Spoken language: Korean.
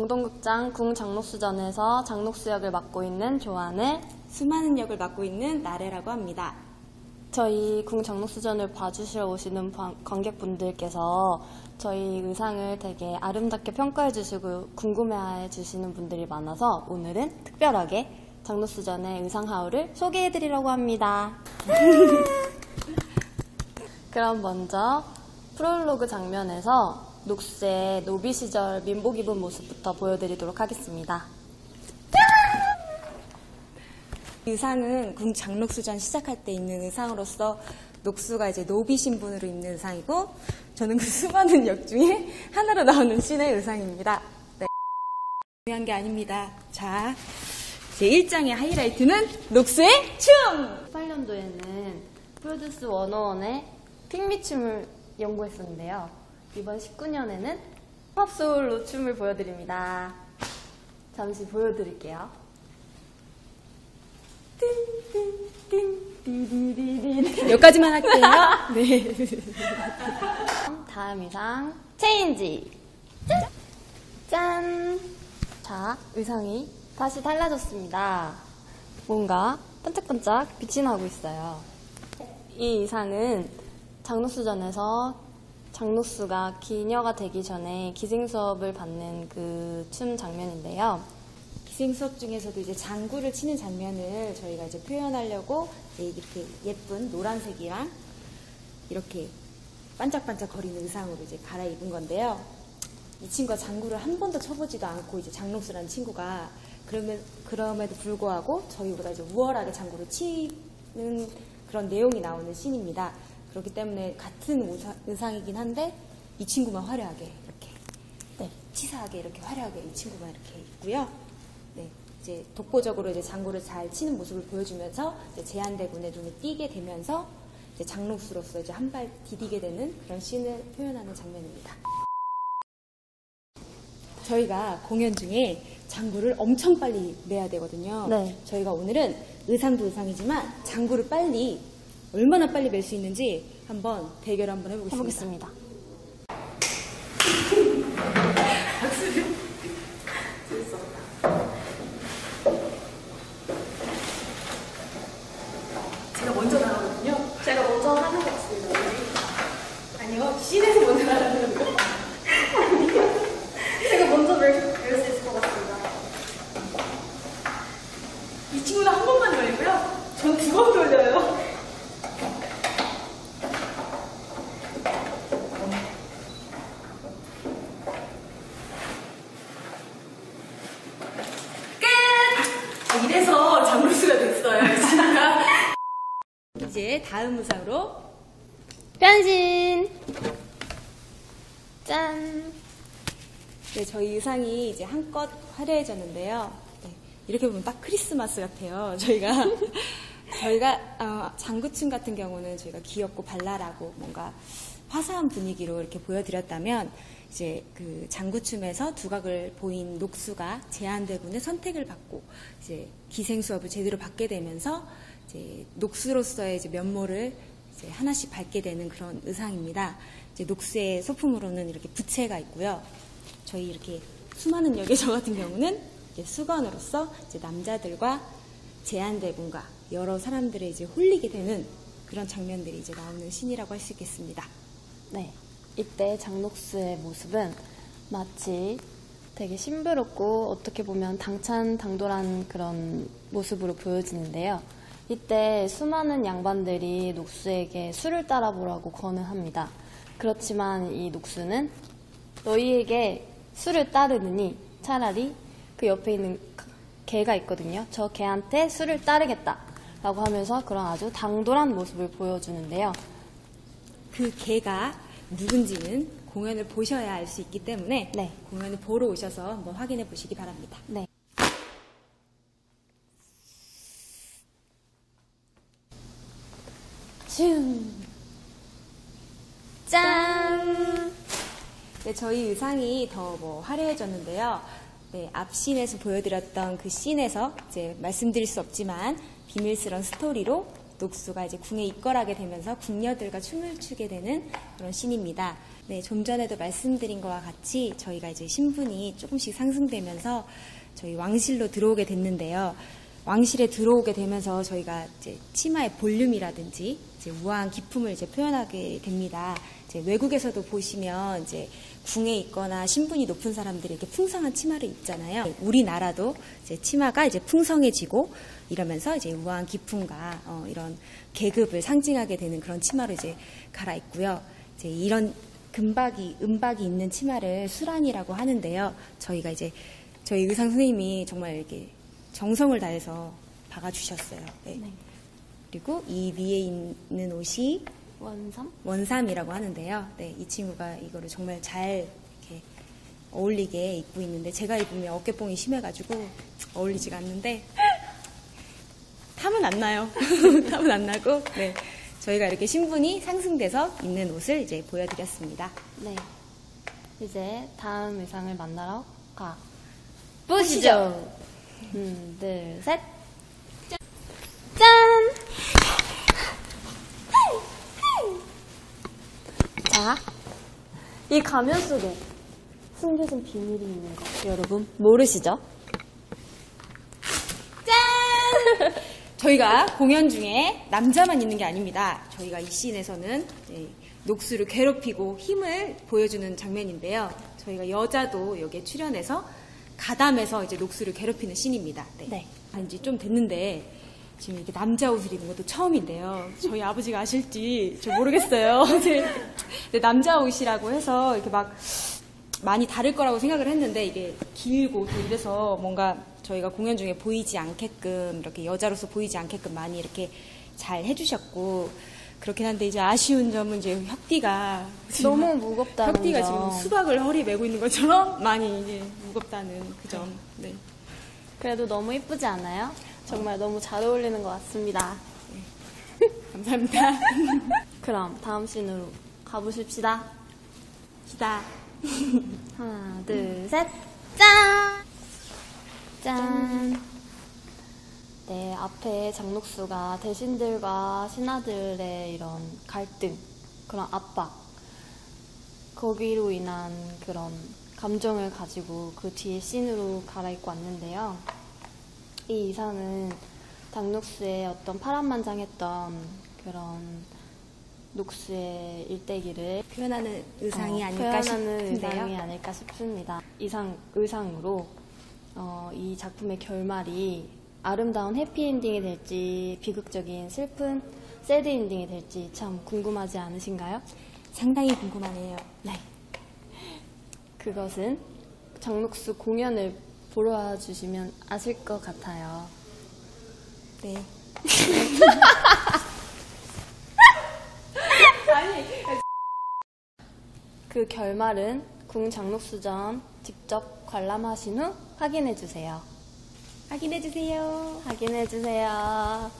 정동극장 궁장록수전에서 장록수 역을 맡고 있는 조안을 수많은 역을 맡고 있는 나래라고 합니다. 저희 궁장록수전을 봐주시러 오시는 관- 관객분들께서 저희 의상을 되게 아름답게 평가해 주시고 궁금해해 주시는 분들이 많아서 오늘은 특별하게 장록수전의 의상 하울을 소개해 드리려고 합니다. 그럼 먼저 프롤로그 장면에서 녹수의 노비 시절 민복 입은 모습부터 보여드리도록 하겠습니다. 의상은 궁 장록수전 시작할 때 입는 의상으로서 녹수가 이제 노비 신분으로 입는 의상이고 저는 그 수많은 역 중에 하나로 나오는 신의 의상입니다. 네. 중요한 게 아닙니다. 자, 제 1장의 하이라이트는 녹수의 춤! 18년도에는 프로듀스 101의 핑미춤을 연구했었는데요. 이번 19년에는 힙합소울로 춤을 보여드립니다. 잠시 보여드릴게요. 여기까지만 할게요. 네. 다음 의상 체인지 짠! 짠! 자 의상이 다시 달라졌습니다 뭔가 반짝반짝 빛이 나고 있어요 이 의상은 장로수전에서 장로수가 기녀가 되기 전에 기생 수업을 받는 그 춤 장면인데요 기생 수업 중에서도 이제 장구를 치는 장면을 저희가 이제 표현하려고 이렇게 예쁜 노란색이랑 이렇게 반짝반짝 거리는 의상으로 이제 갈아입은 건데요. 이 친구가 장구를 한 번도 쳐보지도 않고 이제 장록수라는 친구가 그러면 그럼에도 불구하고 저희보다 이제 우월하게 장구를 치는 그런 내용이 나오는 씬입니다. 그렇기 때문에 같은 의상, 의상이긴 한데 이 친구만 화려하게 이렇게 네. 치사하게 이렇게 화려하게 이 친구만 이렇게 있고요. 네, 이제 독보적으로 이제 장구를 잘 치는 모습을 보여주면서 제한대군의 눈에 띄게 되면서 이제 장록수로서 이제 한 발 디디게 되는 그런 씬을 표현하는 장면입니다. 저희가 공연 중에 장구를 엄청 빨리 내야 되거든요. 네. 저희가 오늘은 의상도 의상이지만 장구를 빨리 얼마나 빨리 멜 수 있는지 한번 대결 한번 해보겠습니다. 해보겠습니다 제가 먼저 나가거든요. 제가 먼저 하는 것 같습니다 아니요, 씬에서 먼저 나가는 거예요. 제가 먼저 뵐수 있을 것 같습니다 이 친구는 한 번만 돌리고요. 전 두 번 돌려요. 끝! 이래서 장루스가 됐어요, 이 친구가. 이제 다음 의상으로 변신 짠 네, 저희 의상이 이제 한껏 화려해졌는데요. 네, 이렇게 보면 딱 크리스마스 같아요. 저희가 저희가 어, 장구춤 같은 경우는 저희가 귀엽고 발랄하고 뭔가 화사한 분위기로 이렇게 보여드렸다면 이제 그 장구춤에서 두각을 보인 녹수가 제한대군의 선택을 받고 이제 기생 수업을 제대로 받게 되면서 이제 녹수로서의 이제 면모를 이제 하나씩 밟게 되는 그런 의상입니다. 이제 녹수의 소품으로는 이렇게 부채가 있고요. 저희 이렇게 수많은 역의 저 같은 경우는 수건으로서 이제 남자들과 제한대군과 여러 사람들의 이제 홀리게 되는 그런 장면들이 이제 나오는 신이라고 할 수 있겠습니다. 네, 이때 장녹수의 모습은 마치 되게 심부럽고 어떻게 보면 당찬 당돌한 그런 모습으로 보여지는데요. 이때 수많은 양반들이 녹수에게 술을 따라보라고 권유합니다. 그렇지만 이 녹수는 너희에게 술을 따르느니 차라리 그 옆에 있는 개가 있거든요. 저 개한테 술을 따르겠다. 라고 하면서 그런 아주 당돌한 모습을 보여주는데요. 그 개가 누군지는 공연을 보셔야 알 수 있기 때문에 네. 공연을 보러 오셔서 한번 확인해 보시기 바랍니다. 네. 춤. 짠. 네, 저희 의상이 더 뭐 화려해졌는데요. 네, 앞 씬에서 보여드렸던 그 씬에서 이제 말씀드릴 수 없지만 비밀스런 스토리로 녹수가 이제 궁에 입걸하게 되면서 궁녀들과 춤을 추게 되는 그런 씬입니다. 네, 좀 전에도 말씀드린 것과 같이 저희가 이제 신분이 조금씩 상승되면서 저희 왕실로 들어오게 됐는데요. 왕실에 들어오게 되면서 저희가 이제 치마의 볼륨이라든지 이제 우아한 기품을 이제 표현하게 됩니다. 이제 외국에서도 보시면 이제 궁에 있거나 신분이 높은 사람들이 이렇게 풍성한 치마를 입잖아요. 우리나라도 이제 치마가 이제 풍성해지고 이러면서 이제 우아한 기품과 어, 이런 계급을 상징하게 되는 그런 치마로 이제 갈아입고요. 이제 이런 금박이 은박이 있는 치마를 수란이라고 하는데요. 저희가 이제 저희 의상 선생님이 정말 이렇게 정성을 다해서 박아주셨어요. 네. 네. 그리고 이 위에 있는 옷이 원삼? 원삼이라고 하는데요. 네, 이 친구가 이거를 정말 잘 이렇게 어울리게 입고 있는데 제가 입으면 어깨뽕이 심해가지고 어울리지가 않는데 탐은 안 나요. 탐은 안 나고 네, 저희가 이렇게 신분이 상승돼서 입는 옷을 이제 보여드렸습니다. 네. 이제 다음 의상을 만나러 가. 보시죠. 하 나, 둘, 셋. 짠! 자, 이 가면 속에 숨겨진 비밀이 있는 거 여러분 모르시죠? 저희가 공연 중에 남자만 있는 게 아닙니다. 저희가 이 씬에서는 네, 녹수를 괴롭히고 힘을 보여주는 장면인데요. 저희가 여자도 여기에 출연해서 가담해서 이제 녹수를 괴롭히는 씬입니다. 네. 네. 한지 좀 됐는데 지금 이렇게 남자 옷을 입은 것도 처음인데요. 저희 아버지가 아실지 저 모르겠어요. 이제 근데 남자 옷이라고 해서 이렇게 막 많이 다를 거라고 생각을 했는데 이게 길고 또 이래서 뭔가 저희가 공연 중에 보이지 않게끔 이렇게 여자로서 보이지 않게끔 많이 이렇게 잘 해주셨고 그렇긴 한데 이제 아쉬운 점은 이제 지금 너무 무겁다는 협디가 점. 지금 수박을 허리에 메고 있는 것처럼 많이 이제 무겁다는 그 점. 네. 그래도 너무 이쁘지 않아요? 정말 너무 잘 어울리는 것 같습니다. 감사합니다. 그럼 다음 씬으로 가보십시다. 시다. 하나, 둘, 셋. 짠! 짠! 네, 앞에 장록수가 대신들과 신하들의 이런 갈등, 그런 압박, 거기로 인한 그런 감정을 가지고 그 뒤에 씬으로 갈아입고 왔는데요. 이 이상은 장록수의 어떤 파란만장했던 그런 녹수의 일대기를 표현하는 의상이 어, 아닐까 표현하는 싶은데요. 의상이 아닐까 싶습니다. 이상 의상으로 어, 이 작품의 결말이 아름다운 해피엔딩이 될지 비극적인 슬픈 새드 엔딩이 될지 참 궁금하지 않으신가요? 상당히 궁금하네요. 네. 그것은 정록수 공연을 보러 와주시면 아실 것 같아요. 네. 그 결말은 궁 장록수전 직접 관람하신 후 확인해 주세요. 확인해 주세요. 확인해 주세요.